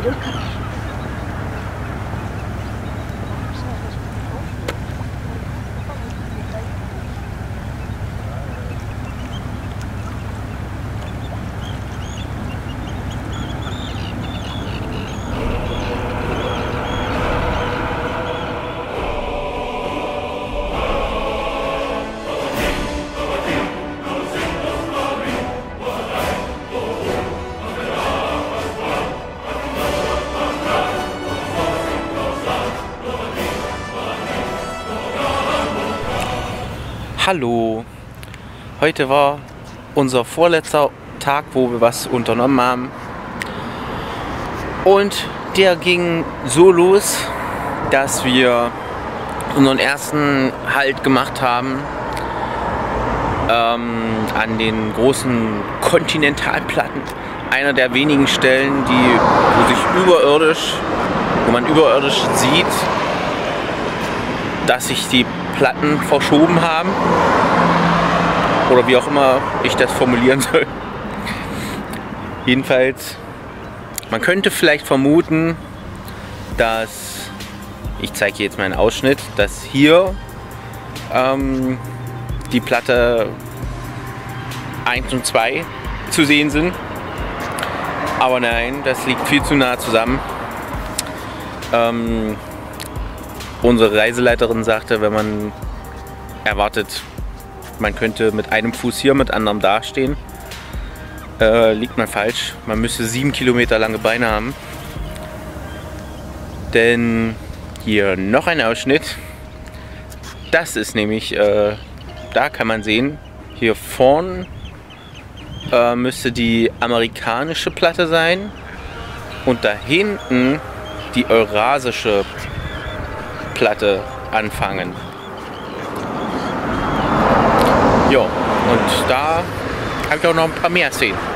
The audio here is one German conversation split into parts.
Deu caralho. Hallo, heute war unser vorletzter Tag, wo wir was unternommen haben. Und der ging so los, dass wir unseren ersten Halt gemacht haben ähm, an den großen Kontinentalplatten. Einer der wenigen Stellen, die, wo sich überirdisch, wo man überirdisch sieht, dass sich die Platten verschoben haben. Oder wie auch immer ich das formulieren soll. Jedenfalls, man könnte vielleicht vermuten, dass, ich zeige hier jetzt meinen Ausschnitt, dass hier ähm, die Platte 1 und 2 zu sehen sind. Aber nein, das liegt viel zu nah zusammen. Ähm, unsere Reiseleiterin sagte, wenn man erwartet, man könnte mit einem Fuß hier, mit anderem dastehen, äh, liegt man falsch. Man müsste sieben Kilometer lange Beine haben. Denn hier noch ein Ausschnitt. Das ist nämlich, äh, da kann man sehen, hier vorn äh, müsste die amerikanische Platte sein und da hinten die eurasische Platte anfangen. Jo, und da habe ich auch noch ein paar mehr Szenen.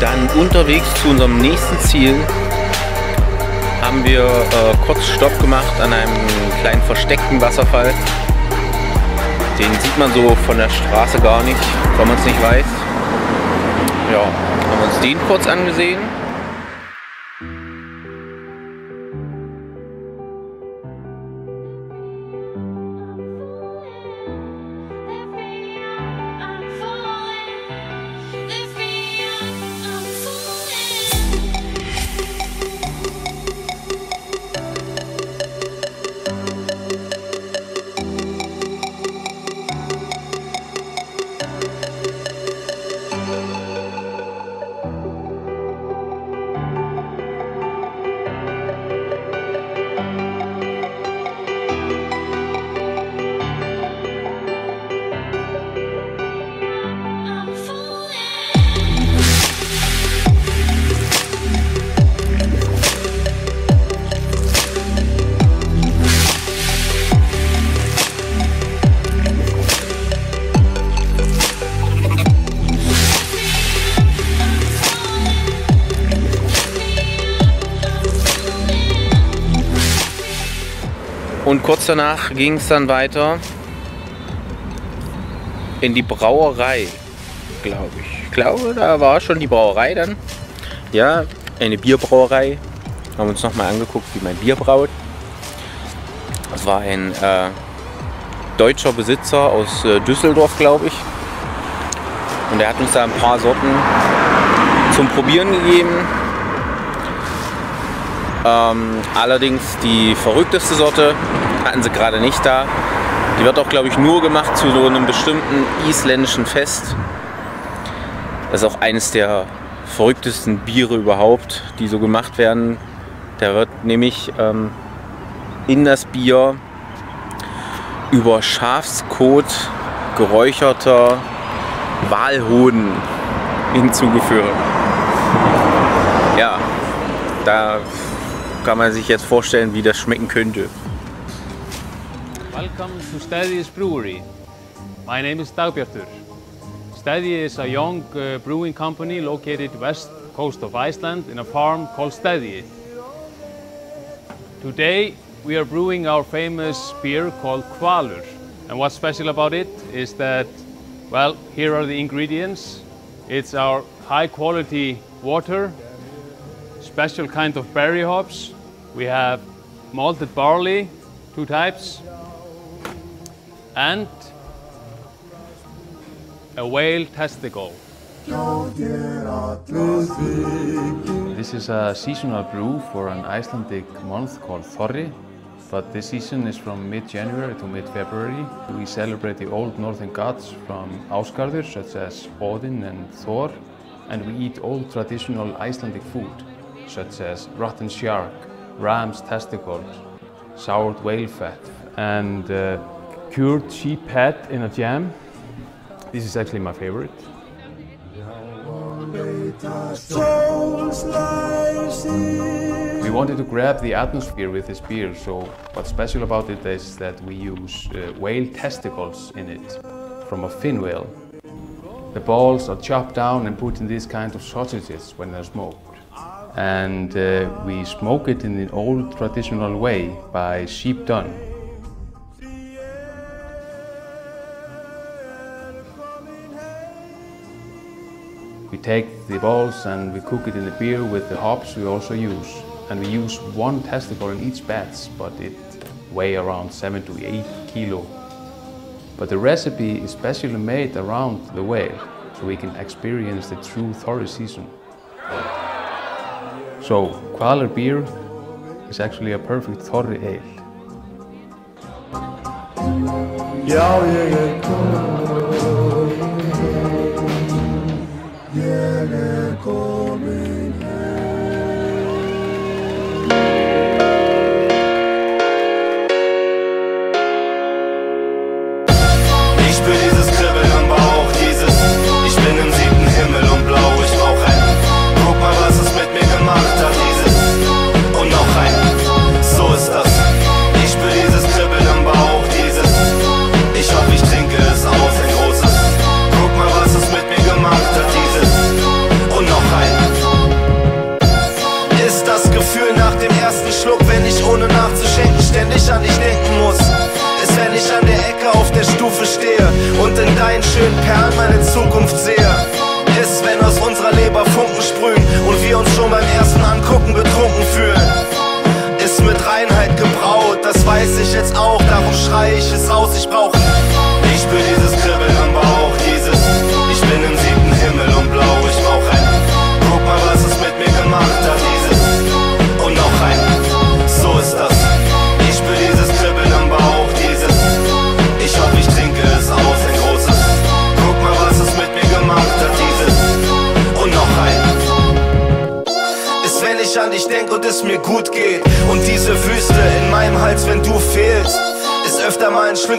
Dann unterwegs zu unserem nächsten Ziel haben wir äh, kurz Stopp gemacht an einem kleinen versteckten Wasserfall. Den sieht man so von der Straße gar nicht, wenn man es nicht weiß. Ja, haben uns den kurz angesehen. Und kurz danach ging es dann weiter in die Brauerei, glaube ich. Ich glaube, da war schon die Brauerei dann. Ja, eine Bierbrauerei. Haben uns nochmal angeguckt, wie man Bier braut. Das war ein äh, deutscher Besitzer aus äh, Düsseldorf, glaube ich. Und er hat uns da ein paar Sorten zum Probieren gegeben. Ähm, allerdings die verrückteste Sorte hatten sie gerade nicht da. Die wird auch, glaube ich, nur gemacht zu so einem bestimmten isländischen Fest. Das ist auch eines der verrücktesten Biere überhaupt, die so gemacht werden. Da wird nämlich ähm, in das Bier über Schafskot geräucherter Walhoden hinzugeführt. Ja, da kann man sich jetzt vorstellen, wie das schmecken könnte. Welcome to Steady's Brewery. My name is Dagbjartur. Steady is a young uh, brewing company located west coast of Iceland in a farm called Steady. Today we are brewing our famous beer called Kvalur. And what's special about it is that, well, here are the ingredients. It's our high quality water, special kind of berry hops. We have malted barley, two types, and a whale testicle. This is a seasonal brew for an Icelandic month called Thorri, but this season is from mid-January to mid-February. We celebrate the old northern gods from Ásgarður, such as Odin and Thor, and we eat old traditional Icelandic food, such as rotten shark, ram's testicles, soured whale fat, and uh, cured sheep head in a jam. This is actually my favorite. We wanted to grab the atmosphere with this beer, so what's special about it is that we use uh, whale testicles in it from a fin whale. The balls are chopped down and put in these kind of sausages when they're smoked. And uh, we smoke it in the old traditional way by sheep dung. We take the balls and we cook it in the beer with the hops we also use. And we use one testicle in each batch, but it weigh around 7 to 8 kilo. But the recipe is specially made around the whale, so we can experience the true Thorry season. So, Kvalar beer is actually a perfect Thorry ale. Já, ég er komin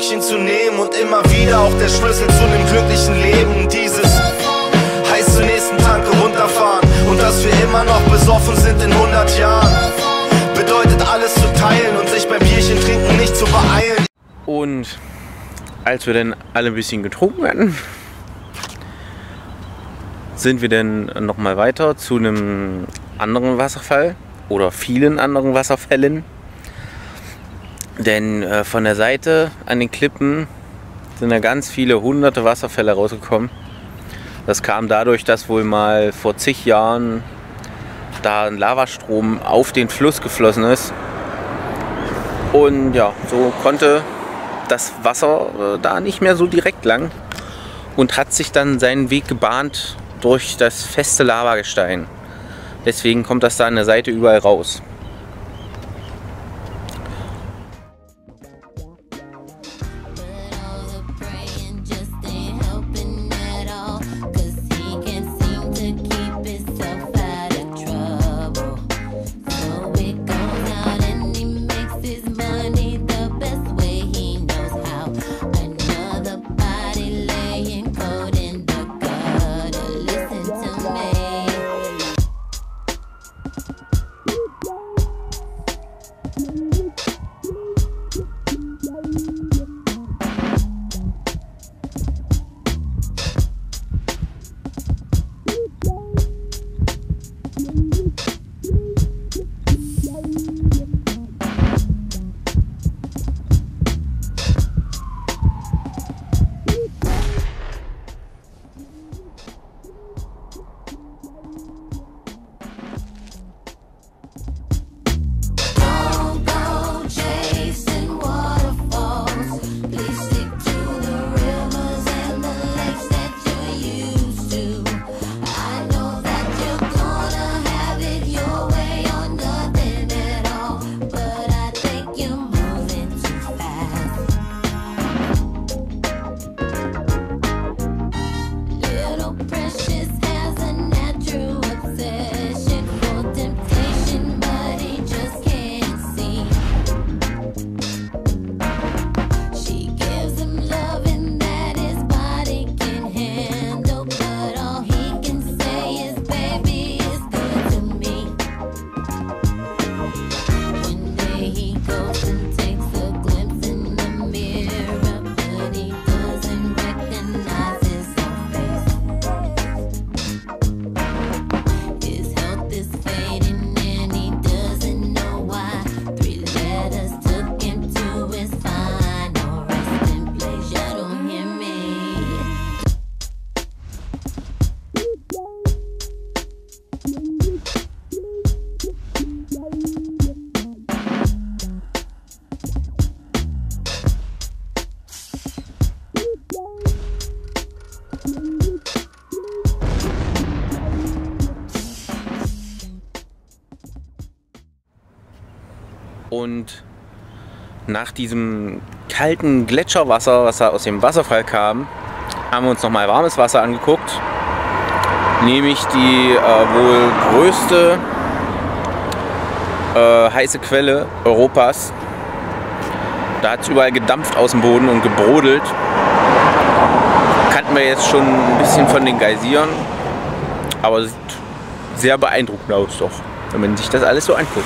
Schlückchen zu nehmen und immer wieder auch der Schlüssel zu einem glücklichen Leben. Dieses heißt zur nächsten Tanke runterfahren und dass wir immer noch besoffen sind in 100 Jahren. Bedeutet alles zu teilen und sich beim Bierchen trinken nicht zu beeilen. Und als wir dann alle ein bisschen getrunken hatten, sind wir dann nochmal weiter zu einem anderen Wasserfall oder vielen anderen Wasserfällen. Denn äh, von der Seite an den Klippen sind da ganz viele hunderte Wasserfälle rausgekommen. Das kam dadurch, dass wohl mal vor zig Jahren da ein Lavastrom auf den Fluss geflossen ist. Und ja, so konnte das Wasser äh, da nicht mehr so direkt lang und hat sich dann seinen Weg gebahnt durch das feste Lavagestein. Deswegen kommt das da an der Seite überall raus. Und nach diesem kalten Gletscherwasser, was da aus dem Wasserfall kam, haben wir uns nochmal warmes Wasser angeguckt. Nämlich die äh, wohl größte äh, heiße Quelle Europas. Da hat es überall gedampft aus dem Boden und gebrodelt. Kannten wir jetzt schon ein bisschen von den Geysiren. Aber sieht sehr beeindruckend aus doch, wenn man sich das alles so anguckt.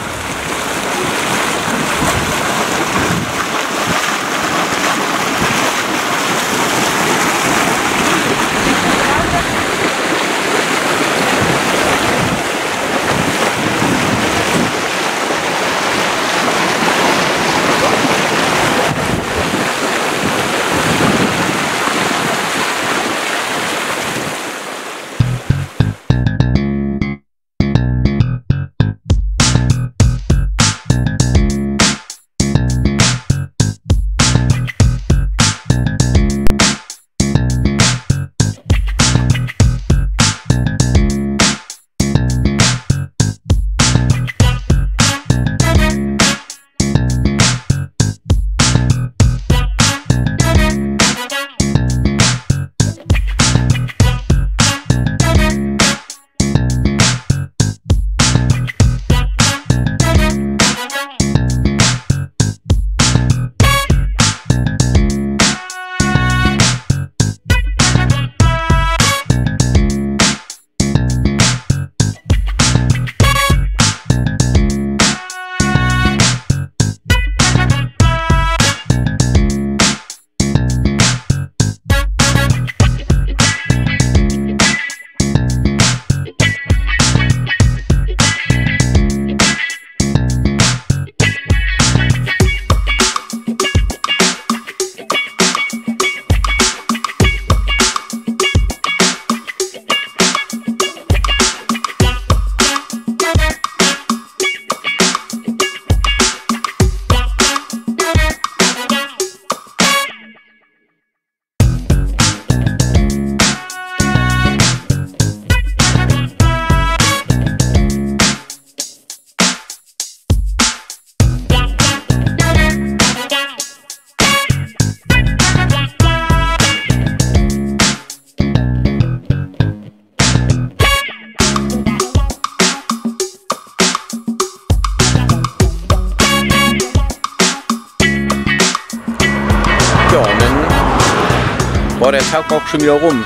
Auch schon wieder rum.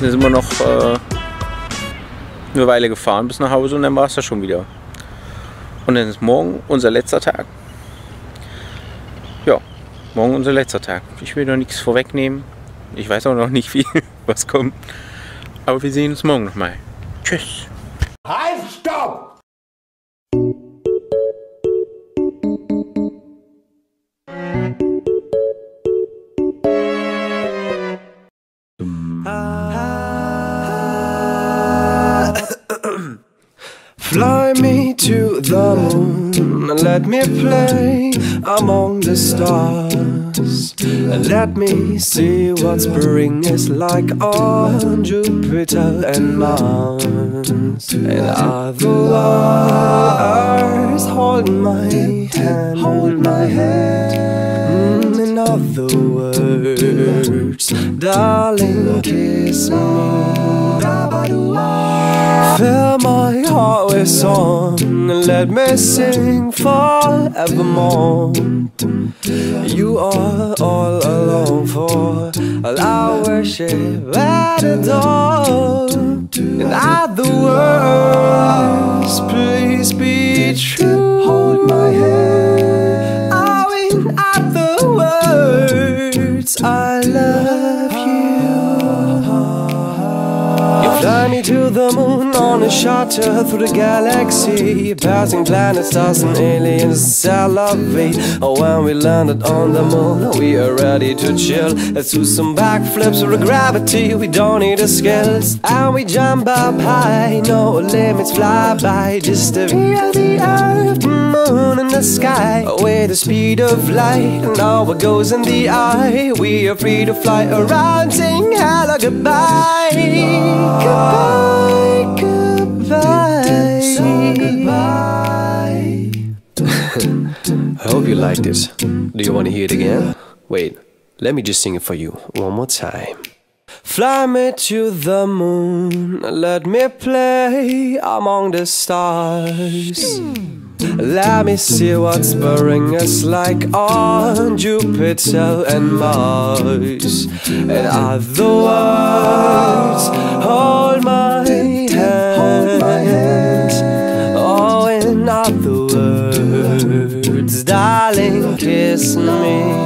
Dann sind wir noch äh, eine Weile gefahren bis nach Hause und dann war es das schon wieder. Und dann ist morgen unser letzter Tag. Ja, morgen unser letzter Tag. Ich will noch nichts vorwegnehmen. Ich weiß auch noch nicht viel, was kommt. Aber wir sehen uns morgen nochmal. Tschüss. The moon and let me play among the stars. And let me see what spring is like on Jupiter and Mars. And others hold my hand, hold my hand. Mm, In other words, darling, kiss me. Fill my heart with song and let me sing forevermore. You are all alone for all I worship and adore. In other words, please be true. Hold my hand. Oh, in other words, I love to the moon on a shuttle through the galaxy, passing planets, stars, and aliens celebrate. Oh, when we landed on the moon, we are ready to chill. Let's do some backflips with gravity. We don't need the skills, and we jump up high. No limits, fly by, just to be the earth, hmm. Moon in the sky, with the speed of light. And all what goes in the eye, we are free to fly around, sing hello goodbye, goodbye, goodbye. I hope you liked it. Do you want to hear it again? Wait, let me just sing it for you one more time. Fly me to the moon, let me play among the stars. Let me see what spring is like on Jupiter and Mars. In other words, hold my hand. Hold my hand. Oh, in other words, darling, kiss me.